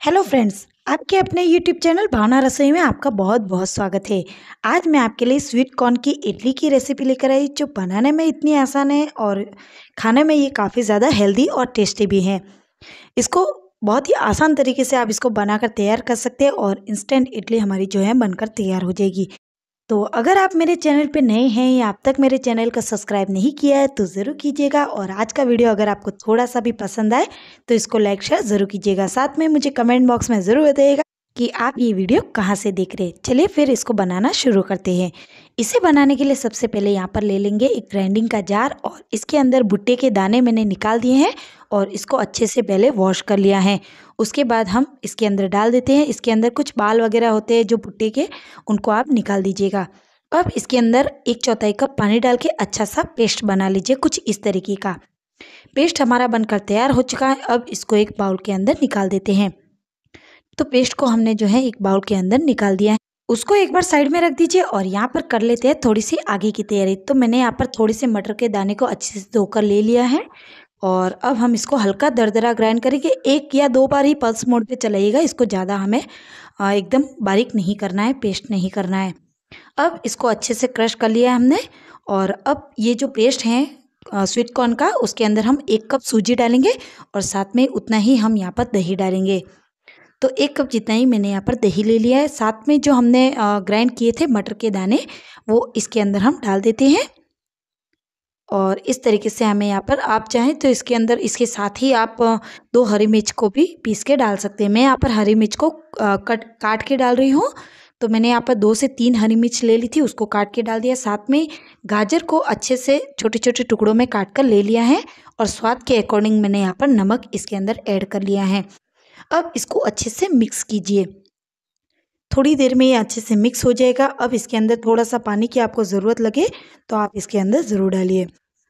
Hello friends आपके अपने YouTube channel भावना रसोई में आपका बहुत बहुत स्वागत है। आज मैं आपके लिए स्वीट कॉर्न की इडली की रेसिपी लेकर आई, जो बनाने में इतनी आसान है और खाने में ये काफ़ी ज़्यादा हेल्दी और टेस्टी भी है। इसको बहुत ही आसान तरीके से आप इसको बनाकर तैयार कर सकते हैं और इंस्टेंट इडली हमारी जो है बनकर तैयार हो जाएगी। तो अगर आप मेरे चैनल पे नए हैं या अब तक मेरे चैनल को सब्सक्राइब नहीं किया है तो ज़रूर कीजिएगा और आज का वीडियो अगर आपको थोड़ा सा भी पसंद आए तो इसको लाइक, शेयर ज़रूर कीजिएगा। साथ में मुझे कमेंट बॉक्स में ज़रूर बताइएगा। कि आप ये वीडियो कहाँ से देख रहे हैं? चलिए फिर इसको बनाना शुरू करते हैं। इसे बनाने के लिए सबसे पहले यहाँ पर ले लेंगे एक ग्राइंडिंग का जार और इसके अंदर भुट्टे के दाने मैंने निकाल दिए हैं और इसको अच्छे से पहले वॉश कर लिया है। उसके बाद हम इसके अंदर डाल देते हैं। इसके अंदर कुछ बाल वगैरह होते हैं जो भुट्टे के, उनको आप निकाल दीजिएगा। अब इसके अंदर एक चौथाई कप पानी डाल के अच्छा सा पेस्ट बना लीजिए कुछ इस तरीके का। पेस्ट हमारा बनकर तैयार हो चुका है। अब इसको एक बाउल के अंदर निकाल देते हैं। तो पेस्ट को हमने जो है एक बाउल के अंदर निकाल दिया है। उसको एक बार साइड में रख दीजिए और यहाँ पर कर लेते हैं थोड़ी सी आगे की तैयारी। तो मैंने यहाँ पर थोड़ी से मटर के दाने को अच्छे से धोकर ले लिया है और अब हम इसको हल्का दरदरा ग्राइंड करेंगे। एक या दो बार ही पल्स मोड पे चलाइएगा, इसको ज़्यादा हमें एकदम बारीक नहीं करना है, पेस्ट नहीं करना है। अब इसको अच्छे से क्रश कर लिया हमने और अब ये जो पेस्ट है स्वीट कॉर्न का, उसके अंदर हम एक कप सूजी डालेंगे और साथ में उतना ही हम यहाँ पर दही डालेंगे। तो एक कप जितना ही मैंने यहाँ पर दही ले लिया है। साथ में जो हमने ग्राइंड किए थे मटर के दाने, वो इसके अंदर हम डाल देते हैं। और इस तरीके से हमें यहाँ पर, आप चाहें तो इसके अंदर, इसके साथ ही आप दो हरी मिर्च को भी पीस के डाल सकते हैं। मैं यहाँ पर हरी मिर्च को कट, काट के डाल रही हूँ। तो मैंने यहाँ पर दो से तीन हरी मिर्च ले ली थी, उसको काट के डाल दिया। साथ में गाजर को अच्छे से छोटे छोटे टुकड़ों में काट कर ले लिया है। और स्वाद के अकॉर्डिंग मैंने यहाँ पर नमक इसके अंदर ऐड कर लिया है। अब इसको अच्छे से मिक्स कीजिए। थोड़ी देर में ये अच्छे से मिक्स हो जाएगा। अब इसके अंदर थोड़ा सा पानी की आपको ज़रूरत लगे तो आप इसके अंदर ज़रूर डालिए।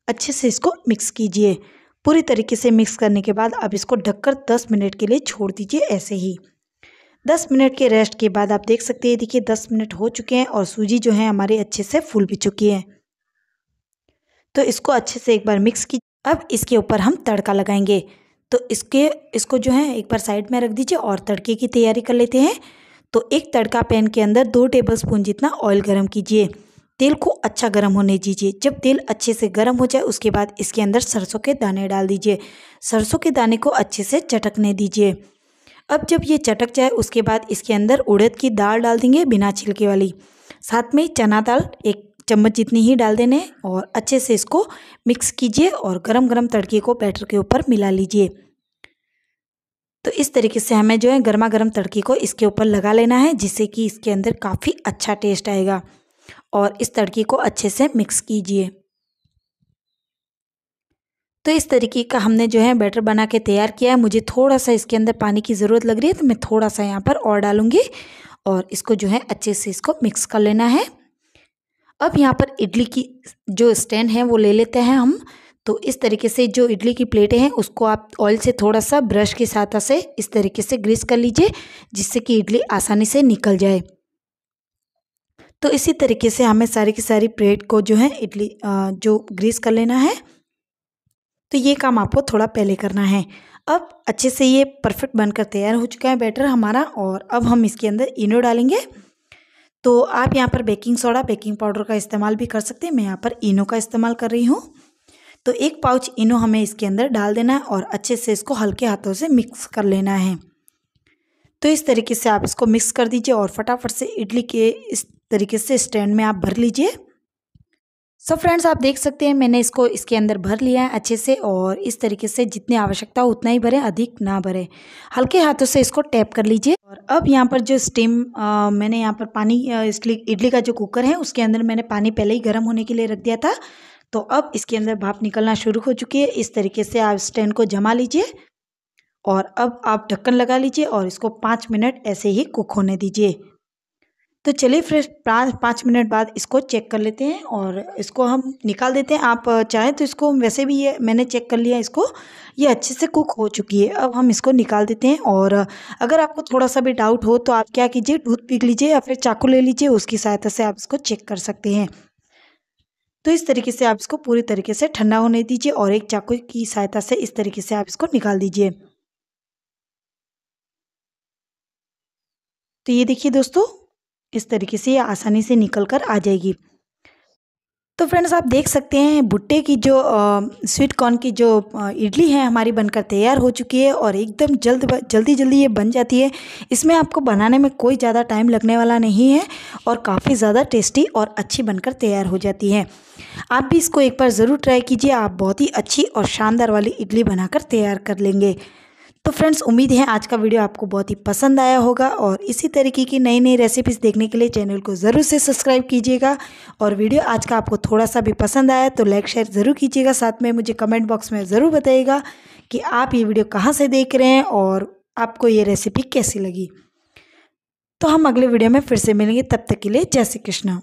अच्छे से इसको मिक्स कीजिए। पूरी तरीके से मिक्स करने के बाद अब इसको ढककर दस मिनट के लिए छोड़ दीजिए ऐसे ही। दस मिनट के रेस्ट के बाद आप देख सकते हैं, देखिए दस मिनट हो चुके हैं और सूजी जो है हमारी अच्छे से फूल भी चुकी है। तो इसको अच्छे से एक बार मिक्स कीजिए। अब इसके ऊपर हम तड़का लगाएँगे। तो इसके, इसको जो है एक बार साइड में रख दीजिए और तड़के की तैयारी कर लेते हैं। तो एक तड़का पैन के अंदर दो टेबल स्पून जितना ऑयल गर्म कीजिए। तेल को अच्छा गर्म होने दीजिए। जब तेल अच्छे से गर्म हो जाए, उसके बाद इसके अंदर सरसों के दाने डाल दीजिए। सरसों के दाने को अच्छे से चटकने दीजिए। अब जब ये चटक जाए, उसके बाद इसके अंदर उड़द की दाल डाल देंगे बिना छिलके वाली। साथ में चना दाल एक चम्मच जितनी ही डाल देने और अच्छे से इसको मिक्स कीजिए और गरम गरम तड़के को बैटर के ऊपर मिला लीजिए। तो इस तरीके से हमें जो है गर्मा गर्म तड़के को इसके ऊपर लगा लेना है, जिससे कि इसके अंदर काफ़ी अच्छा टेस्ट आएगा। और इस तड़के को अच्छे से मिक्स कीजिए। तो इस तरीके का हमने जो है बैटर बना के तैयार किया है। मुझे थोड़ा सा इसके अंदर पानी की ज़रूरत लग रही है तो मैं थोड़ा सा यहाँ पर और डालूँगी और इसको जो है अच्छे से इसको मिक्स कर लेना है। अब यहाँ पर इडली की जो स्टैंड है, वो ले लेते हैं हम। तो इस तरीके से जो इडली की प्लेटें हैं, उसको आप ऑयल से थोड़ा सा ब्रश के साथ से इस तरीके से ग्रीस कर लीजिए, जिससे कि इडली आसानी से निकल जाए। तो इसी तरीके से हमें सारी की सारी प्लेट को जो है, इडली जो ग्रीस कर लेना है। तो ये काम आपको थोड़ा पहले करना है। अब अच्छे से ये परफेक्ट बनकर तैयार हो चुका है बैटर हमारा, और अब हम इसके अंदर इनो डालेंगे। तो आप यहाँ पर बेकिंग सोडा, बेकिंग पाउडर का इस्तेमाल भी कर सकते हैं। मैं यहाँ पर इनो का इस्तेमाल कर रही हूँ। तो एक पाउच इनो हमें इसके अंदर डाल देना है और अच्छे से इसको हल्के हाथों से मिक्स कर लेना है। तो इस तरीके से आप इसको मिक्स कर दीजिए और फटाफट से इडली के इस तरीके से स्टैंड में आप भर लीजिए। सो so फ्रेंड्स आप देख सकते हैं, मैंने इसको इसके अंदर भर लिया है अच्छे से और इस तरीके से जितनी आवश्यकता हो उतना ही भरें, अधिक ना भरें। हल्के हाथों से इसको टैप कर लीजिए। और अब यहाँ पर जो स्टीम मैंने यहाँ पर पानी इसलिए इडली का जो कुकर है, उसके अंदर मैंने पानी पहले ही गर्म होने के लिए रख दिया था। तो अब इसके अंदर भाप निकलना शुरू हो चुकी है। इस तरीके से आप स्टैंड को जमा लीजिए और अब आप ढक्कन लगा लीजिए और इसको पाँच मिनट ऐसे ही कुक होने दीजिए। तो चलिए फिर पाँच मिनट बाद इसको चेक कर लेते हैं और इसको हम निकाल देते हैं। आप चाहें तो इसको वैसे भी ये मैंने चेक कर लिया इसको, ये अच्छे से कुक हो चुकी है। अब हम इसको निकाल देते हैं और अगर आपको थोड़ा सा भी डाउट हो तो आप क्या कीजिए, दूध पीक लीजिए या फिर चाकू ले लीजिए, उसकी सहायता से आप इसको चेक कर सकते हैं। तो इस तरीके से आप इसको पूरी तरीके से ठंडा होने दीजिए और एक चाकू की सहायता से इस तरीके से आप इसको निकाल दीजिए। तो ये देखिए दोस्तों इस तरीके से ये आसानी से निकल कर आ जाएगी। तो फ्रेंड्स आप देख सकते हैं, भुट्टे की जो स्वीट कॉर्न की जो इडली है, हमारी बनकर तैयार हो चुकी है और एकदम जल्द जल्दी जल्दी ये बन जाती है। इसमें आपको बनाने में कोई ज़्यादा टाइम लगने वाला नहीं है और काफ़ी ज़्यादा टेस्टी और अच्छी बनकर तैयार हो जाती है। आप भी इसको एक बार ज़रूर ट्राई कीजिए, आप बहुत ही अच्छी और शानदार वाली इडली बनाकर तैयार कर लेंगे। तो फ्रेंड्स उम्मीद है आज का वीडियो आपको बहुत ही पसंद आया होगा और इसी तरीके की नई नई रेसिपीज़ देखने के लिए चैनल को ज़रूर से सब्सक्राइब कीजिएगा और वीडियो आज का आपको थोड़ा सा भी पसंद आया तो लाइक शेयर ज़रूर कीजिएगा। साथ में मुझे कमेंट बॉक्स में ज़रूर बताइएगा कि आप ये वीडियो कहाँ से देख रहे हैं और आपको ये रेसिपी कैसी लगी। तो हम अगले वीडियो में फिर से मिलेंगे। तब तक के लिए जय श्री कृष्णा।